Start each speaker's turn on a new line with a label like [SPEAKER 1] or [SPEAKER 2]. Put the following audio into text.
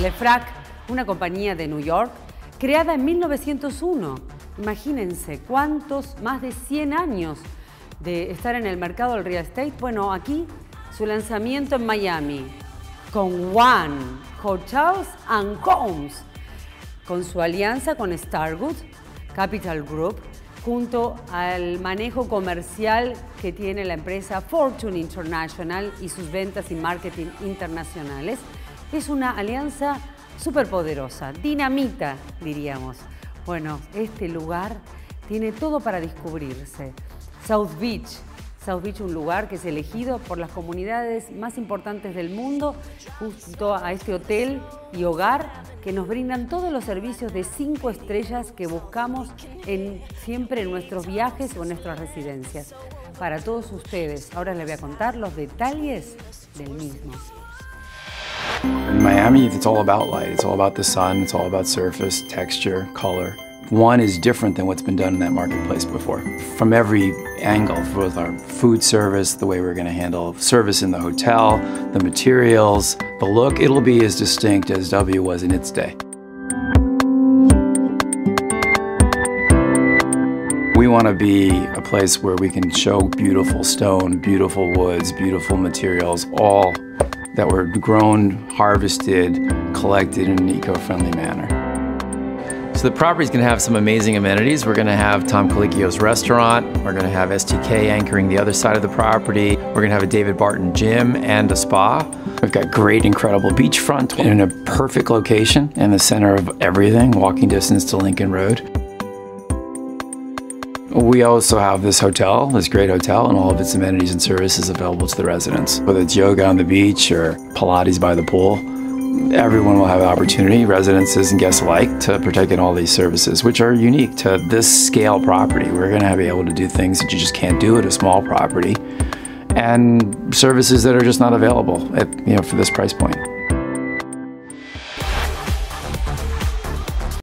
[SPEAKER 1] Lefrak, una compañía de New York, creada en 1901. Imagínense cuántos, más de 100 años de estar en el mercado del real estate. Bueno, aquí su lanzamiento en Miami con One Hotels and Homes, con su alianza con Starwood Capital Group, junto al manejo comercial que tiene la empresa Fortune International y sus ventas y marketing internacionales. Es una alianza súper poderosa, dinamita, diríamos. Bueno, este lugar tiene todo para descubrirse. South Beach, South Beach, un lugar que es elegido por las comunidades más importantes del mundo, junto a este hotel y hogar que nos brindan todos los servicios de cinco estrellas que buscamos siempre en nuestros viajes o en nuestras residencias. Para todos ustedes, ahora les voy a contar los detalles del mismo.
[SPEAKER 2] In Miami, it's all about light. It's all about the sun. It's all about surface, texture, color. One is different than what's been done in that marketplace before. From every angle, both our food service, the way we're going to handle service in the hotel, the materials, the look, it'll be as distinct as W was in its day. We want to be a place where we can show beautiful stone, beautiful woods, beautiful materials, all that were grown, harvested, collected in an eco-friendly manner.
[SPEAKER 3] So the property is going to have some amazing amenities. We're going to have Tom Colicchio's restaurant. We're going to have STK anchoring the other side of the property. We're going to have a David Barton gym and a spa.
[SPEAKER 2] We've got great, incredible beachfront in a perfect location in the center of everything, walking distance to Lincoln Road. We also have this hotel, this great hotel, and all of its amenities and services available to the residents. Whether it's yoga on the beach or Pilates by the pool, everyone will have the opportunity, residences and guests alike, to partake in all these services, which are unique to this scale property. We're going to be able to do things that you just can't do at a small property, and services that are just not available at, you know, for this price point.